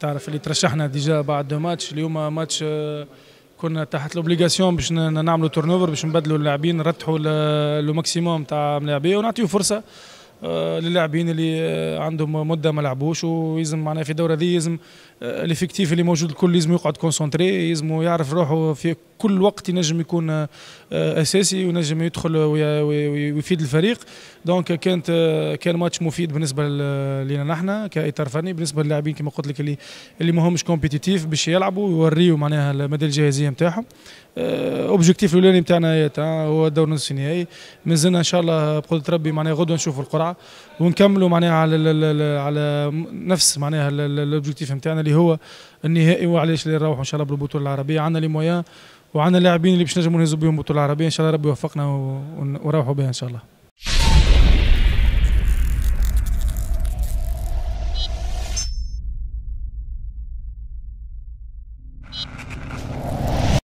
تعرف اللي ترشحنا déjà بعد deux matchs اليوم ماتش كنا تحت l'obligation باش نعملوا turnover باش نبدلوا اللاعبين نرتحوا le maximum تاع ملاعبيه ونعطيو فرصة. آه، للاعبين اللي آه، عندهم مدة ما لعبوش ويلزم معناها في الدوره دي يلزم ال effectif اللي موجود الكل لازم يقعد concentré يلزم يعرف روحه في كل وقت ينجم يكون آه، أساسي وينجم يدخل ويفيد الفريق. donc كانت كان ماتش مفيد بالنسبة لنا نحن كإطار فني بالنسبة للاعبين كما قلت لك اللي اللي ما همش compétitifs باش يلعبوا ويوريوا معناها مدى الجاهزية نتاعهم. objectif الأولاني نتاعنا هو الدور نصف النهائي. مازلنا إن شاء الله بقدره ربي معناها غدوة نشوفوا القرعة ونكملوا معناها على على نفس معناها ال objectif نتاعنا اللي هو النهائي. وعلاش؟ اللي نروحوا إن شاء الله بالبطولة العربية. عندنا les moyens وعندنا اللاعبين اللي باش نجموا نهزوا بهم البطوله العربية. إن شاء الله ربي يوفقنا ونروحوا بها إن شاء الله.